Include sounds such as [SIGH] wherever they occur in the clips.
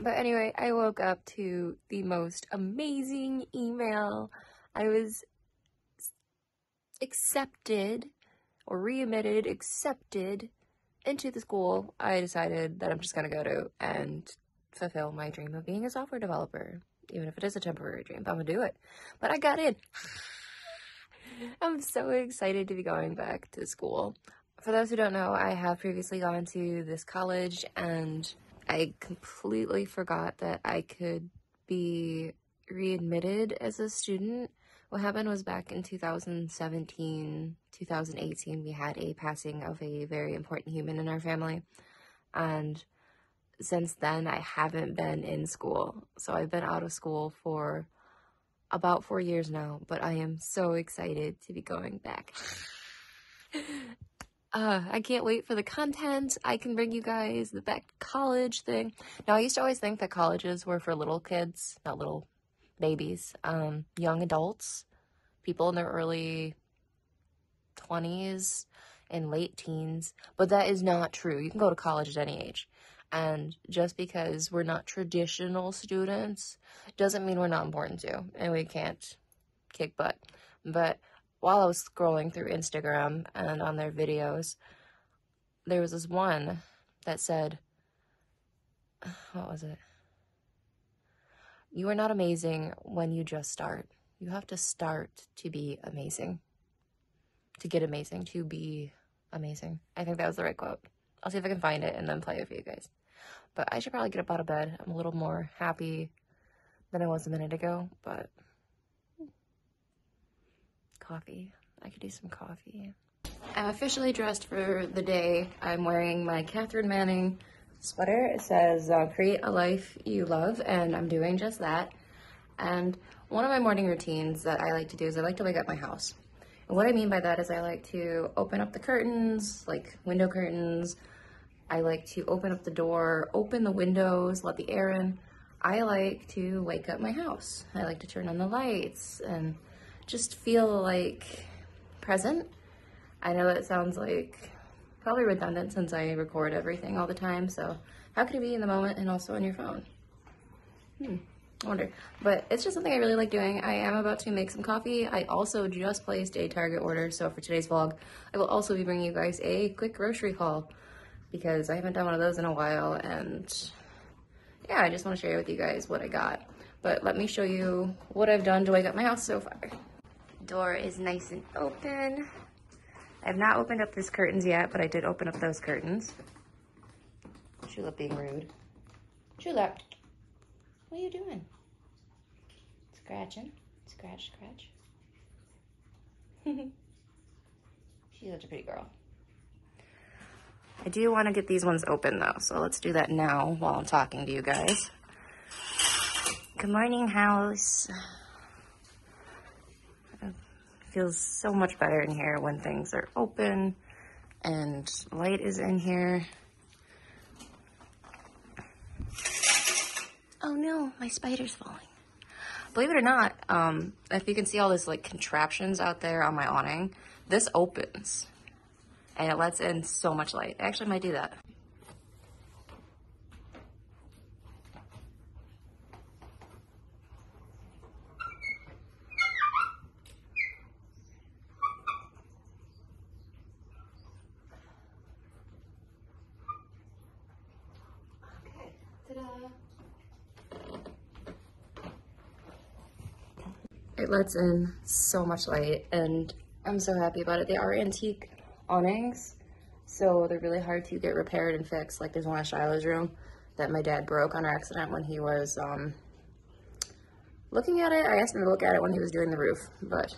But anyway, I woke up to the most amazing email. I was accepted or readmitted, accepted into the school I decided that I'm just going to go to and fulfill my dream of being a software developer. Even if it is a temporary dream, I'm going to do it. But I got in. [SIGHS] I'm so excited to be going back to school. For those who don't know, I have previously gone to this college and I completely forgot that I could be readmitted as a student. What happened was back in 2017, 2018, we had a passing of a very important human in our family. And since then, I haven't been in school. So I've been out of school for about four years now, but I am so excited to be going back. [LAUGHS] uh, I can't wait for the content. I can bring you guys the back college thing. Now, I used to always think that colleges were for little kids, not little babies, um, young adults, people in their early 20s and late teens, but that is not true. You can go to college at any age. And just because we're not traditional students doesn't mean we're not important to, and we can't kick butt. But while I was scrolling through Instagram and on their videos, there was this one that said, what was it? You are not amazing when you just start. You have to start to be amazing. To get amazing, to be amazing. I think that was the right quote. I'll see if I can find it and then play it for you guys. But I should probably get up out of bed. I'm a little more happy than I was a minute ago, but coffee. I could do some coffee. I'm officially dressed for the day. I'm wearing my Catherine Manning sweater. It says, uh, create a life you love, and I'm doing just that. And one of my morning routines that I like to do is I like to wake up my house. And what I mean by that is I like to open up the curtains, like window curtains, I like to open up the door, open the windows, let the air in. I like to wake up my house. I like to turn on the lights and just feel like present. I know that sounds like probably redundant since I record everything all the time. So how can it be in the moment and also on your phone? Hmm, I wonder. But it's just something I really like doing. I am about to make some coffee. I also just placed a Target order. So for today's vlog, I will also be bringing you guys a quick grocery haul because I haven't done one of those in a while and yeah, I just want to share with you guys what I got. But let me show you what I've done to wake up my house so far. Door is nice and open. I've not opened up this curtains yet, but I did open up those curtains. Julep being rude. Julep, what are you doing? Scratching. Scratch, scratch. [LAUGHS] She's such a pretty girl. I do want to get these ones open though, so let's do that now while I'm talking to you guys. Good morning, house. Feels so much better in here when things are open and light is in here. Oh no, my spider's falling. Believe it or not, um, if you can see all this like contraptions out there on my awning, this opens and it lets in so much light. I actually might do that. It lets in so much light and I'm so happy about it. They are antique awnings. So they're really hard to get repaired and fixed. Like there's one in Shiloh's room that my dad broke on accident when he was um, looking at it. I asked him to look at it when he was doing the roof, but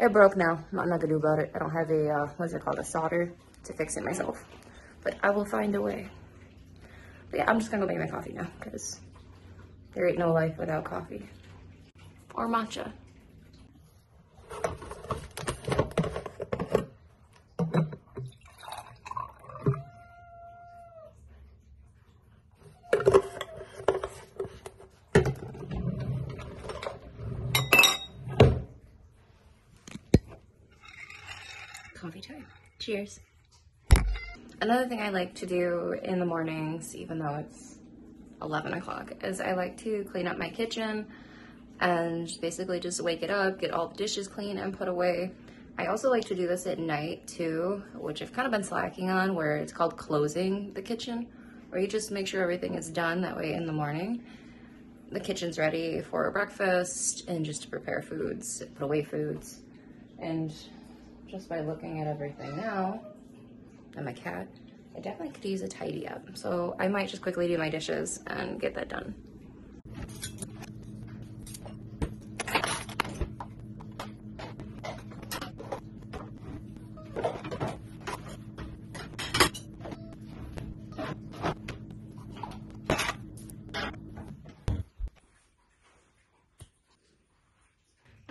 it broke now. I'm not gonna do about it. I don't have a, uh, what's it called, a solder to fix it myself. But I will find a way. But yeah, I'm just gonna go make my coffee now because There ain't no life without coffee. Or matcha. Coffee time. Cheers. Another thing I like to do in the mornings, even though it's 11 o'clock, is I like to clean up my kitchen and basically just wake it up, get all the dishes clean and put away. I also like to do this at night too, which I've kind of been slacking on, where it's called closing the kitchen, where you just make sure everything is done. That way in the morning, the kitchen's ready for breakfast and just to prepare foods, put away foods. And just by looking at everything now, and my cat, I definitely could use a tidy up. So I might just quickly do my dishes and get that done.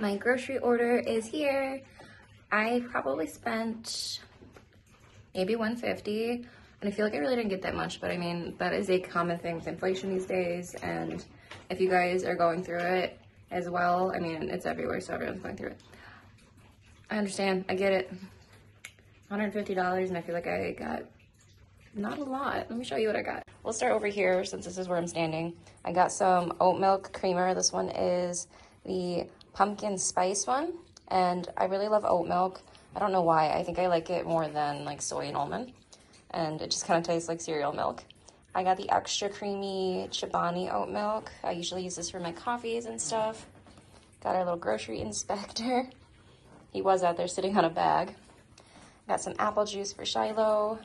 My grocery order is here. I probably spent maybe 150 and I feel like I really didn't get that much, but I mean, that is a common thing with inflation these days. And if you guys are going through it as well, I mean, it's everywhere, so everyone's going through it. I understand. I get it. $150 and I feel like I got not a lot. Let me show you what I got. We'll start over here since this is where I'm standing. I got some oat milk creamer. This one is the pumpkin spice one and I really love oat milk. I don't know why. I think I like it more than like soy and almond. And it just kind of tastes like cereal milk. I got the extra creamy Chobani oat milk. I usually use this for my coffees and stuff. Got our little grocery [LAUGHS] inspector. He was out there sitting on a bag. Got some apple juice for Shiloh.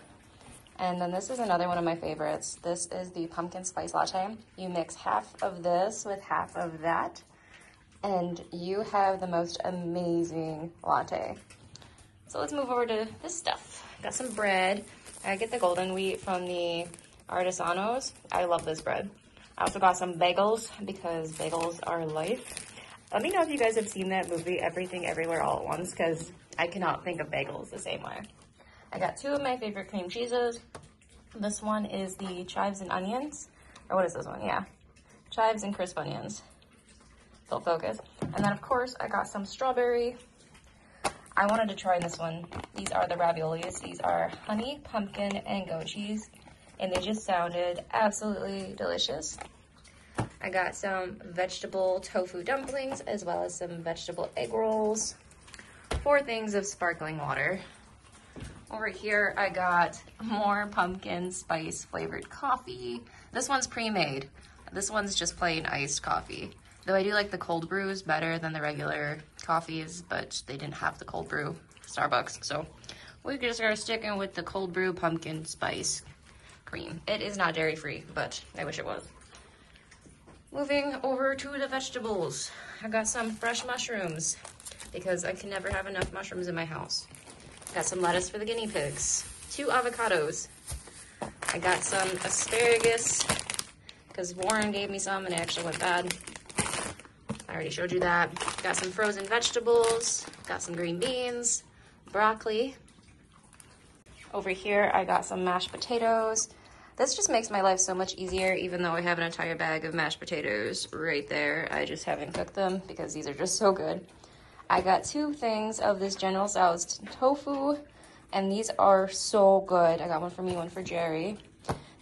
And then this is another one of my favorites. This is the pumpkin spice latte. You mix half of this with half of that, and you have the most amazing latte. So let's move over to this stuff. Got some bread. I get the golden wheat from the Artesanos. I love this bread. I also got some bagels because bagels are life. Let me know if you guys have seen that movie, Everything Everywhere All at Once, because I cannot think of bagels the same way. I got two of my favorite cream cheeses. This one is the chives and onions. Or what is this one? Yeah. Chives and crisp onions. Full focus. And then, of course, I got some strawberry I wanted to try this one. These are the raviolis. These are honey, pumpkin, and goat cheese. And they just sounded absolutely delicious. I got some vegetable tofu dumplings as well as some vegetable egg rolls. Four things of sparkling water. Over here, I got more pumpkin spice flavored coffee. This one's pre-made. This one's just plain iced coffee. Though I do like the cold brews better than the regular coffees, but they didn't have the cold brew Starbucks. So we just are sticking with the cold brew pumpkin spice cream. It is not dairy free, but I wish it was. Moving over to the vegetables. I got some fresh mushrooms because I can never have enough mushrooms in my house. Got some lettuce for the guinea pigs. Two avocados. I got some asparagus because Warren gave me some and it actually went bad. I already showed you that. Got some frozen vegetables, got some green beans, broccoli. Over here, I got some mashed potatoes. This just makes my life so much easier, even though I have an entire bag of mashed potatoes right there. I just haven't cooked them because these are just so good. I got two things of this General Tso's tofu, and these are so good. I got one for me, one for Jerry.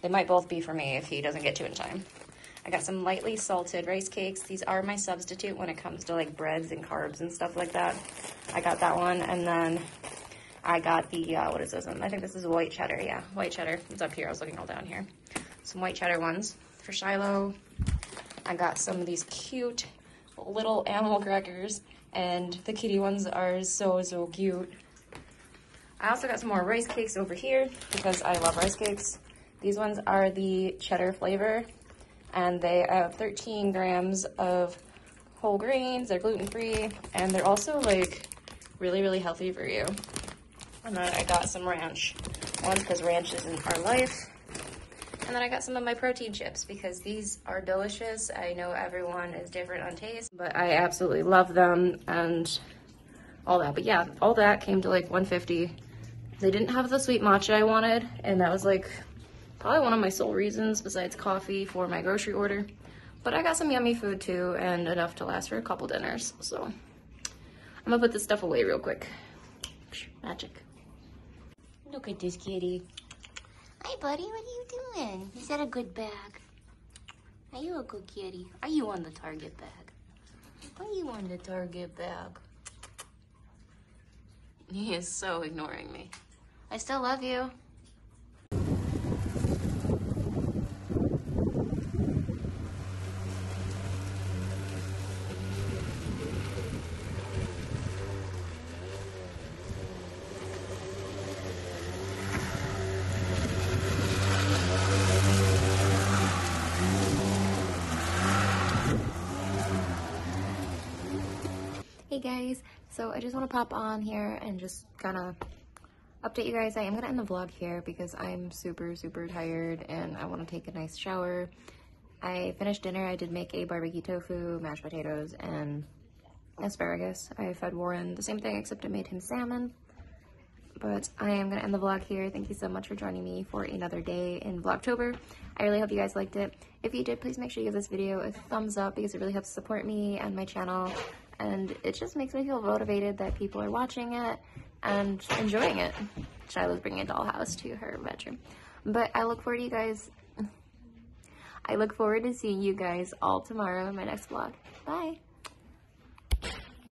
They might both be for me if he doesn't get to in time. I got some lightly salted rice cakes. These are my substitute when it comes to like breads and carbs and stuff like that. I got that one. And then I got the, uh, what is this one? I think this is white cheddar. Yeah, white cheddar. It's up here. I was looking all down here. Some white cheddar ones for Shiloh. I got some of these cute little animal crackers. And the kitty ones are so, so cute. I also got some more rice cakes over here because I love rice cakes. These ones are the cheddar flavor and they have 13 grams of whole grains. They're gluten free and they're also like really, really healthy for you. And then I got some ranch. One, because ranch is in our life. And then I got some of my protein chips because these are delicious. I know everyone is different on taste, but I absolutely love them and all that. But yeah, all that came to like 150. They didn't have the sweet matcha I wanted, and that was like probably one of my sole reasons besides coffee for my grocery order. But I got some yummy food too and enough to last for a couple dinners. So I'm gonna put this stuff away real quick. Magic. Look at this kitty. Hi, buddy. What are you doing? Is that a good bag? Are you a good kitty? Are you on the Target bag? Are you on the Target bag? He is so ignoring me. I still love you. Guys, so I just want to pop on here and just kind of update you guys. I am going to end the vlog here because I'm super, super tired and I want to take a nice shower. I finished dinner. I did make a barbecue tofu, mashed potatoes, and asparagus. I fed Warren the same thing except I made him salmon. But I am going to end the vlog here. Thank you so much for joining me for another day in Vlogtober. I really hope you guys liked it. If you did, please make sure you give this video a thumbs up because it really helps support me and my channel and it just makes me feel motivated that people are watching it and enjoying it. Shiloh's bringing a dollhouse to her bedroom. But I look forward to you guys. [LAUGHS] I look forward to seeing you guys all tomorrow in my next vlog. Bye.